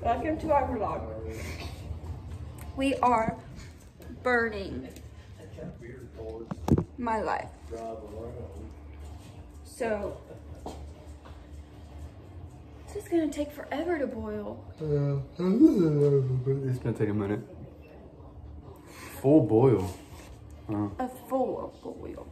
Welcome to our vlog. We are burning my life. So, this is gonna take forever to boil. Uh, it's gonna take a minute. Full boil. Wow. A full boil.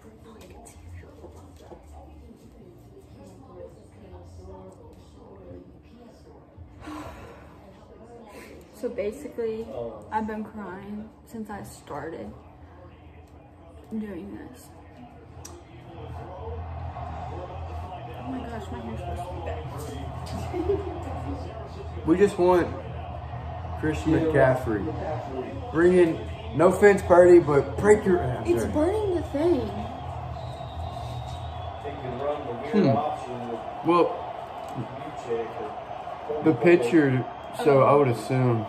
So basically, I've been crying since I started doing this. Oh my gosh, my hair's supposed to be back. We just want Christian McCaffrey. Bring in, no offense, Purdy, but break your ass. It's burning the thing. Hmm. Well, the picture, so I would assume.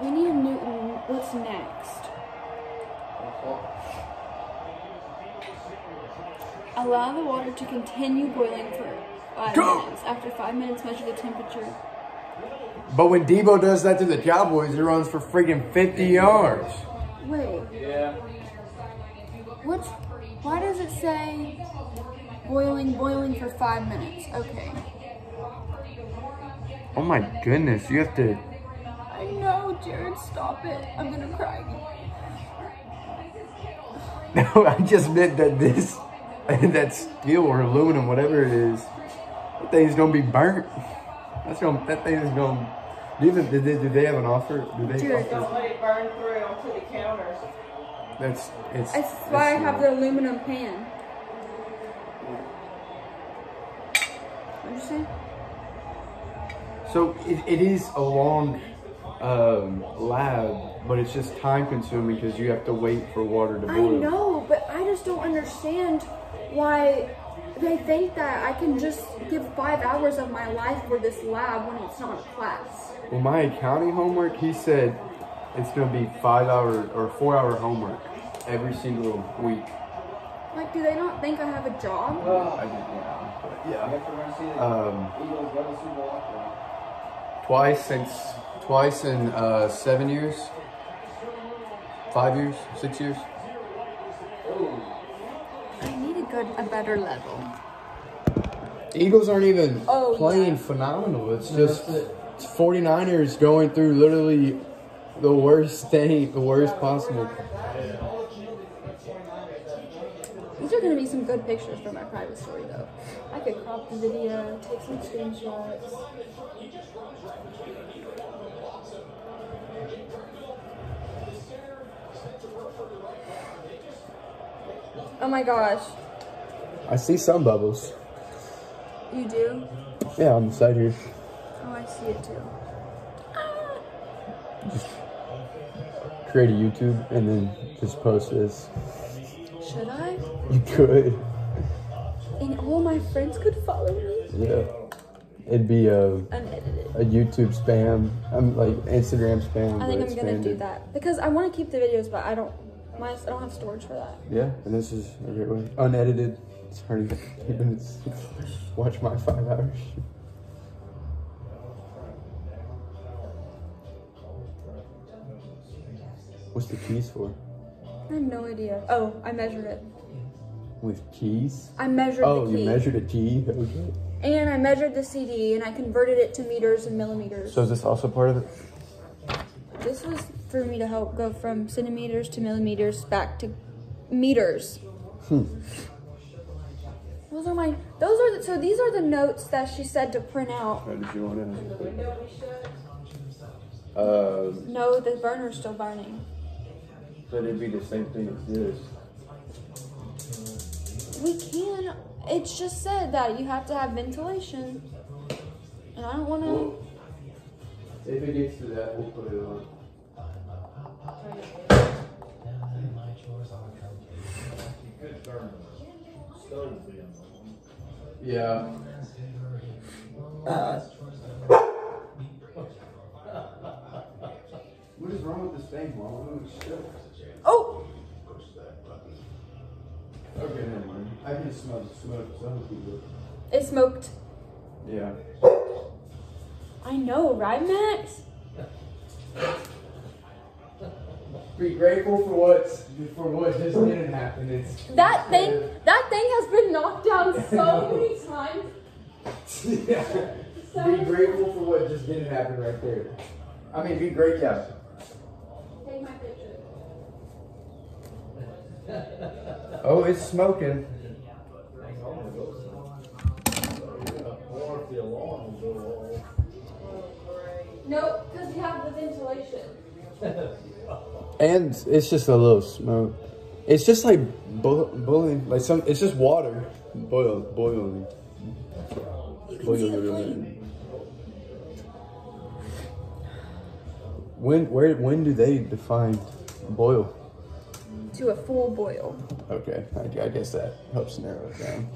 We need a new. What's next? Allow the water to continue boiling for five Go! minutes. After five minutes, measure the temperature. But when Deebo does that to the Cowboys, he runs for freaking 50 yards. Wait. Yeah. What's? Why does it say boiling, boiling for five minutes? Okay. Oh my goodness, you have to. I know, Jared. Stop it. I'm gonna cry. No, I just meant that this, that steel or aluminum, whatever it is, that thing's gonna be burnt. That's gonna, that thing is gonna. Do, you even, did they, do they have an offer? Do they Dude. offer? Don't let it burn through onto the counters. That's it's. That's why I have the aluminum pan. What'd you say? So it, it is a long um, lab, but it's just time consuming because you have to wait for water to boil. I boil. know, but I just don't understand why they think that I can just give five hours of my life for this lab when it's not a class. Well, my accounting homework, he said it's gonna be five hour or four hour homework every single week. Like, do they not think I have a job? I did, yeah, but yeah. After we're seeing the Um, twice since twice in uh, seven years, five years, six years. I need a good, a better level. Eagles aren't even Oh, playing yeah. phenomenal. It's just it's 49ers going through literally the worst thing, the worst possible. These are gonna be some good pictures for my private story, though. I could crop the video, take some screenshots. Oh my gosh, I see some bubbles. you do? Yeah, on the side here. Oh, I see it too. Just create a YouTube and then just post this. Should I? You could. And all my friends could follow me? Yeah. It'd be a, Unedited. a YouTube spam. I'm like Instagram spam. I think I'm gonna do that because I want to keep the videos, but I don't. I don't have storage for that. Yeah, and this is a great way. Unedited. It's already eight minutes. Watch my five hours. What's the keys for? I have no idea. Oh, I measured it. With keys? I measured Oh, you measured a key? Okay. And I measured the CD and I converted it to meters and millimeters. So is this also part of it? this was for me to help go from centimeters to millimeters back to meters. Hmm. Those are my. Those are the, so. These are the notes that she said to print out. Or did you want to? Uh, No, the burner's still burning. so it'd be the same thing as this. We can. It's just said that you have to have ventilation, and I don't want to. If it gets to that, we'll put it on. Yeah. What is wrong with this thing, Mom? Oh, Okay, never mind. I can smell smoke. So I'm keep it. it smoked. Yeah. I know, right, Max? Be grateful for what's for what just didn't happen. It's That thing, that thing has been knocked down so many times. yeah. So Be grateful for what just didn't happen right there. I mean, be great, yeah. Take my picture. Oh, it's smoking. Or if the alarm will go off. Nope, because we have the ventilation. And it's just a little smoke. It's just like boiling, like some. It's just water boil, boiling. You can see the flame. Boiling. When where when do they define boil? To a full boil. Okay, I, I guess that helps narrow it down.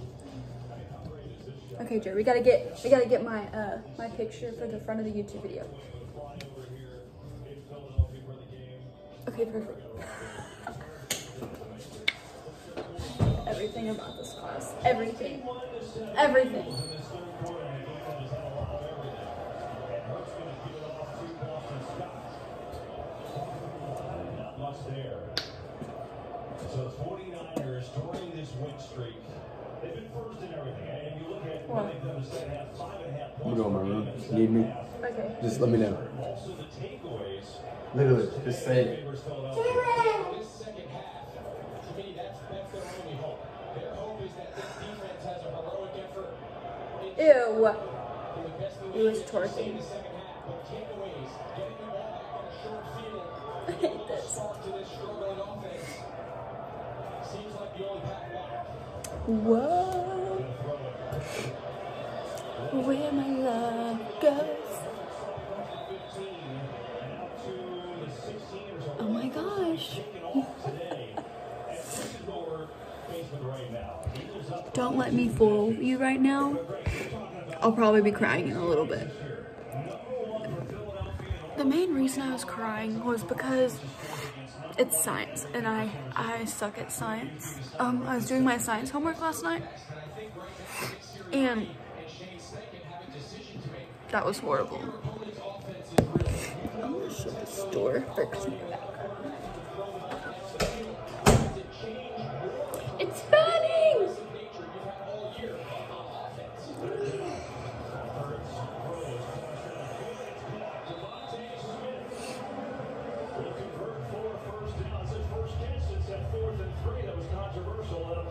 Okay, Joe, we gotta get we gotta get my uh my picture for the front of the YouTube video. Okay, perfect. Everything about this class. Everything. Everything. much there. So 49ers during this win streak, they've been first in everything. And you look at what they've done in the second half, five and a half I'm points. going to my room. game in the Need me? Okay. Just let me know. Also the takeaways. Literally, just say it. This second half, to me, that's that's their only hope. Their hope is that this defense has a heroic effort. Ew. in the best of the It was league twerking. in the second half. But takeaways, getting the ball back on a short field. I hate this. Whoa. Where my love goes. Oh my gosh. Don't let me fool you right now. I'll probably be crying in a little bit. The main reason I was crying was because it's science and I I suck at science. Um I was doing my science homework last night and that was horrible. I'm gonna shut this door first.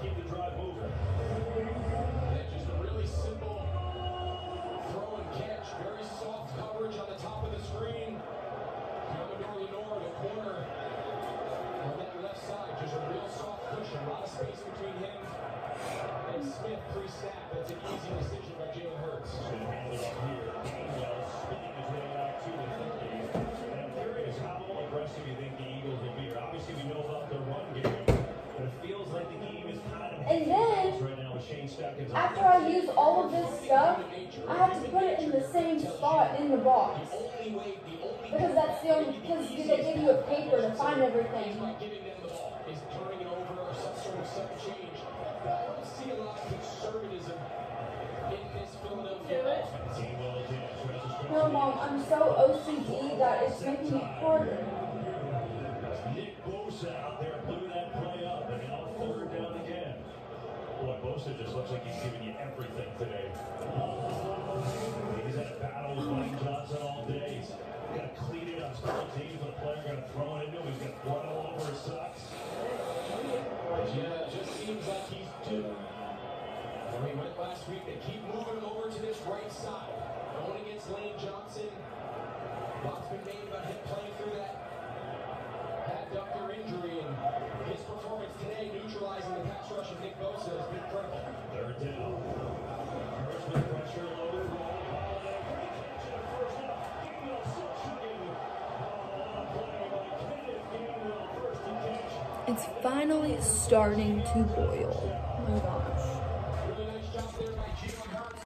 Just all of this stuff, I have to put it in the same spot in the box. Because that's the only, because they give you a paper to find everything. No, Mom, I'm so OCD that it's making it harder. Nick Bosa out there blew that play up, and now third down again. Boy, Bosa just looks like he's giving you everything today. He's had a battle with Mike Johnson all day. He's got to clean it up special teams, but a player got to throw it into him. He's got blood all over his socks. Yeah, it just seems like he's due. Where he went last week, they keep moving him over to this right side. Going against Lane Johnson. Lots been made about him playing through that adductor injury, and his performance today neutralizing the pass rush of Nick Bosa has been. Third down. Oh. It's finally starting to boil. Oh.